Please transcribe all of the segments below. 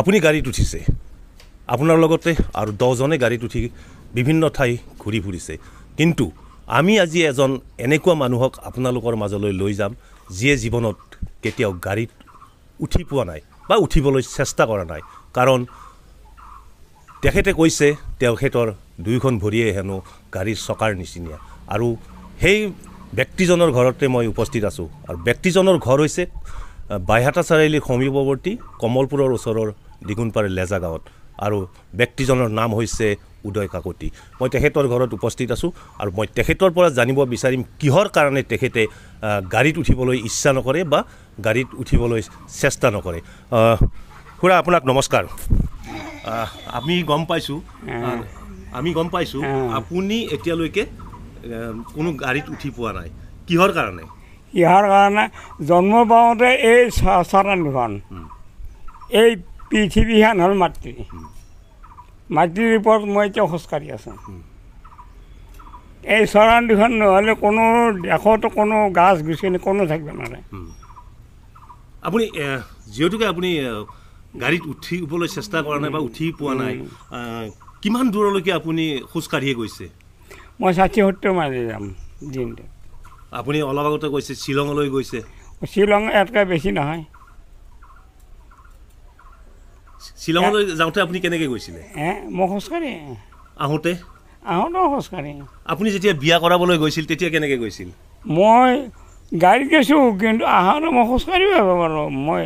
আপুনি গাড়ীত উঠিছে। আপোনাৰ লগতে আৰু দহজনে গাড়ীত উঠি বিভিন্ন ঠাই ঘূৰি ফুৰিছে। কিন্তু আমি আজি এজন এনেকুৱা মানুহক আপোনালোকৰ মাজলৈ লৈ যাম যিয়ে জীৱনত কেতিয়াও গাড়ীত উঠি পোৱা নাই বা উঠিবলৈ চেষ্টা কৰা নাই। কাৰণ তেখেতে কৈছে তেখেতৰ দুয়োখন ভৰিয়ে হেনো গাড়ীৰ চকাৰ নিচিনা আৰু সেই ব্যক্তিজনৰ ঘৰতে মই উপস্থিত আছোঁ। আৰু ব্যক্তিজনৰ ঘৰ হৈছে বাইহাটা চাৰিআলিৰ সমীপৱৰ্তী কমলপুৰৰ ওচৰৰ দিগুণপাৰ লেজা গাঁৱত। আৰু ব্যক্তিজনৰ নাম হৈছে উদয় কাকতি। মই তেখেতৰ ঘৰত উপস্থিত আছোঁ আৰু মই তেখেতৰ পৰা জানিব বিচাৰিম কিহৰ কাৰণে তেখেতে গাড়ীত উঠিবলৈ ইচ্ছা নকৰে বা গাড়ীত উঠিবলৈ চেষ্টা নকৰে। খুৰা আপোনাক নমস্কাৰ। আমি গম পাইছোঁ আমি গম পাইছোঁ আপুনি এতিয়ালৈকে কোনো গাড়ীত উঠি পোৱা নাই। কিহৰ কাৰণে? ইয়াৰ কাৰণে জন্ম পাওঁতে এই চৰাণ এই পৃথিৱীখন হ'ল মাতৃ। মাতৃৰ ওপৰত মই এতিয়া খোজকাঢ়ি আছোঁ। এই চৰাণ দুখন নহ'লে কোনো দেশতো কোনো গাছ গছনি কোনো থাকিব নোৱাৰে। আপুনি যিহেতুকে আপুনি গাড়ীত উঠিবলৈ চেষ্টা কৰা নাই বা উঠি পোৱা নাই কিমান দূৰলৈকে আপুনি খোজকাঢ়িয়ে গৈছে? মই ষাঠি সত্তৰ মাইল যাম দিনটো আপুনি অলপ আগতে কৈছে শ্বিলঙলৈ গৈছে। শ্বিলং ইয়াতকৈ বেছি নহয়। শ্বিলঙলৈ যাওঁতে আপুনি কেনেকৈ গৈছিলে? মই খোজকাঢ়ি। আহোঁতে? আহোঁতেও খোজকাঢ়ি। আপুনি যেতিয়া বিয়া কৰাবলৈ গৈছিল তেতিয়া কেনেকৈ গৈছিল? মই গাড়ীত গৈছোঁ কিন্তু আহোঁতে মই খোজকাঢ়িও আহিব পাৰোঁ মই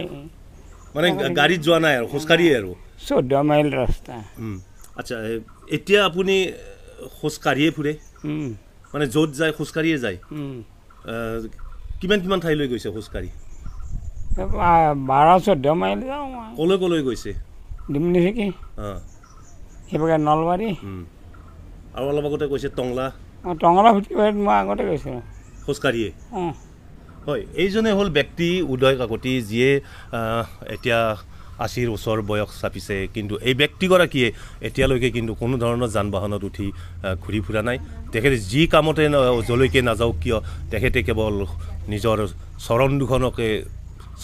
মানে গাড়ীত যোৱা নাই আৰু খোজকাঢ়িয়ে আৰু? চৈধ্য মাইল ৰাস্তা। আচ্ছা এতিয়া আপুনি খোজকাঢ়িয়ে ফুৰে? মানে য'ত যায় খোজকাঢ়িয়ে যায়? কিমান কিমান ঠাইলৈ গৈছে খোজকাঢ়ি? বাৰ চৈধ্য মাইল যাওঁ ক'লৈ ক'লৈ গৈছে? ডিমনি থাকি অঁ। সেইভাগে নলবাৰী। আৰু অলপ আগতে কৈছে টংলা। অঁ টঙলা ফুটকিবাৰীত মই আগতে গৈছিলোঁ। খোজকাঢ়িয়ে? অঁ। হয় এইজনে হ'ল ব্যক্তি উদয় কাকতি যিয়ে এতিয়া আশীৰ ওচৰ বয়স চাপিছে। কিন্তু এই ব্যক্তিগৰাকীয়ে এতিয়ালৈকে কিন্তু কোনো ধৰণৰ যান বাহনত উঠি ঘূৰি ফুৰা নাই। তেখেতে যি কামতে যলৈকে নাযাওক কিয় তেখেতে কেৱল নিজৰ চৰণ দুখনকে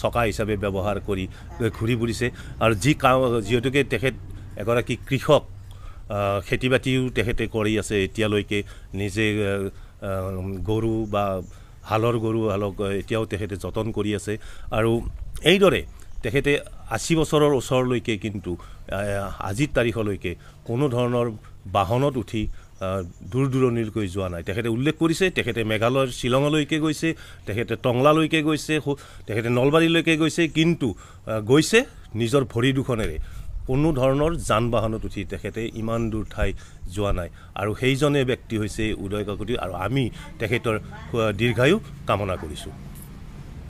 চকা হিচাপে ব্যৱহাৰ কৰি ঘূৰি ফুৰিছে। আৰু যি কাম যিহেতুকে তেখেত এগৰাকী কৃষক খেতি বাতিও তেখেতে কৰি আছে এতিয়ালৈকে। নিজে গৰু বা হালৰ গৰু হালক এতিয়াও তেখেতে যতন কৰি আছে। আৰু এইদৰে তেখেতে আশী বছৰৰ ওচৰলৈকে কিন্তু আজিৰ তাৰিখলৈকে কোনো ধৰণৰ বাহনত উঠি দূৰ দূৰণিলৈকে যোৱা নাই। তেখেতে উল্লেখ কৰিছে তেখেতে মেঘালয়ৰ শ্বিলঙলৈকে গৈছে তেখেতে টংলালৈকে গৈছে তেখেতে নলবাৰীলৈকে গৈছে কিন্তু গৈছে নিজৰ ভৰি দুখনেৰে। কোনো ধৰণৰ যান বাহনত উঠি তেখেতে ইমান দূৰ ঠাই যোৱা নাই। আৰু সেইজনে ব্যক্তি হৈছে উদয় কাকতি আৰু আমি তেখেতৰ দীৰ্ঘায়ু কামনা কৰিছোঁ।